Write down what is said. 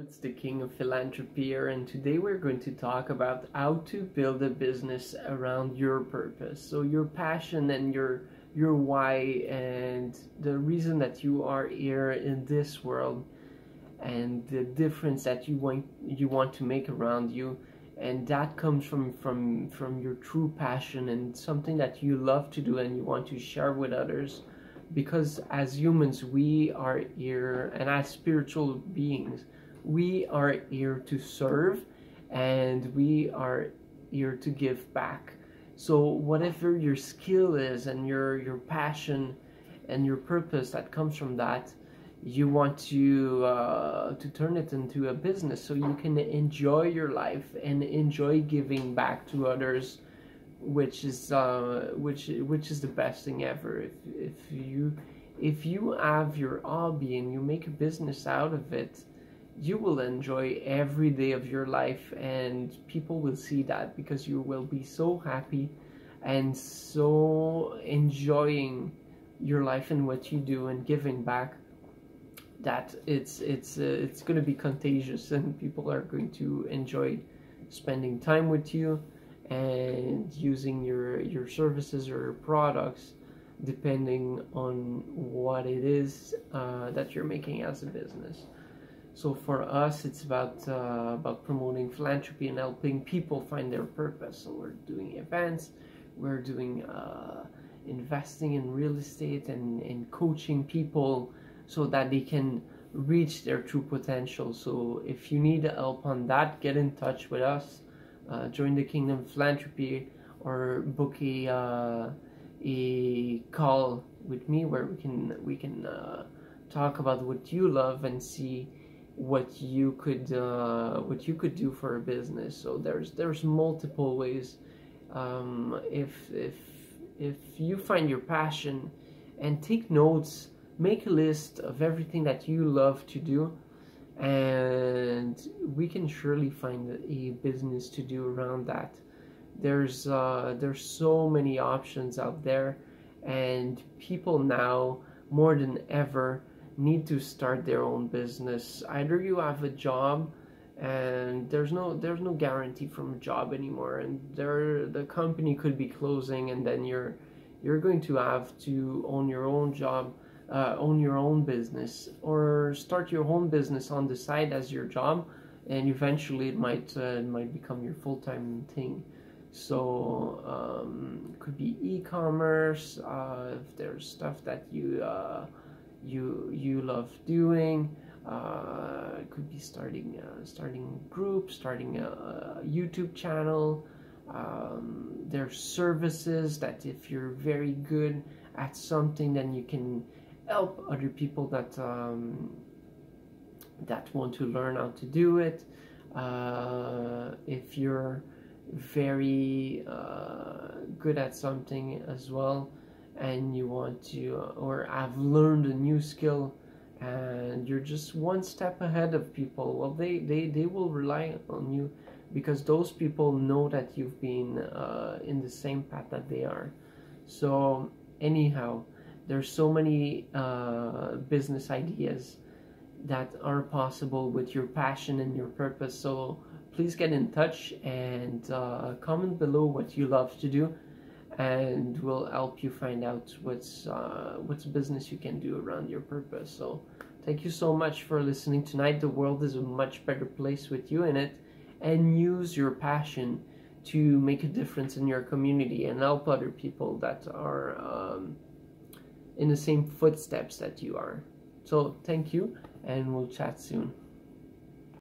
It's the King of Philanthropy here, and today we're going to talk about how to build a business around your purpose. So your passion and your your why and the reason that you are here in this world and the difference that you want you want to make around you. And that comes from from from your true passion and something that you love to do and you want to share with others. Because as humans we are here and as spiritual beings we are here to serve and we are here to give back. So whatever your skill is and your your passion and your purpose that comes from that you want to uh, to turn it into a business so you can enjoy your life and enjoy giving back to others which is uh, which which is the best thing ever. If if you if you have your hobby and you make a business out of it you will enjoy every day of your life and people will see that because you will be so happy and so enjoying your life and what you do and giving back that it's it's uh, it's going to be contagious and people are going to enjoy spending time with you and using your your services or products depending on what it is uh, that you're making as a business so for us it's about uh, about promoting philanthropy and helping people find their purpose so we're doing events we're doing uh, investing in real estate and, and coaching people so that they can reach their true potential. So if you need help on that, get in touch with us. Uh, join the Kingdom Philanthropy or book a uh, a call with me where we can we can uh, talk about what you love and see what you could uh, what you could do for a business. So there's there's multiple ways. Um, if if if you find your passion and take notes make a list of everything that you love to do and we can surely find a business to do around that there's uh, there's so many options out there and people now more than ever need to start their own business. Either you have a job and there's no there's no guarantee from a job anymore and there the company could be closing and then you're you're going to have to own your own job uh, own your own business or start your own business on the side as your job and eventually it might uh, might become your full-time thing. So um, it could be e-commerce uh, if there's stuff that you uh, you you love doing uh, it could be starting uh, starting group starting a, a YouTube channel um, there's services that if you're very good at something then you can help other people that um, that want to learn how to do it. Uh, if you're very uh, good at something as well and you want to or have learned a new skill and you're just one step ahead of people. Well they they, they will rely on you because those people know that you've been uh, in the same path that they are. So anyhow there's so many uh, business ideas that are possible with your passion and your purpose. So please get in touch and uh, comment below what you love to do and we'll help you find out what's uh, what's business you can do around your purpose so thank you so much for listening tonight the world is a much better place with you in it and use your passion to make a difference in your community and help other people that are um, in the same footsteps that you are. So thank you and we'll chat soon.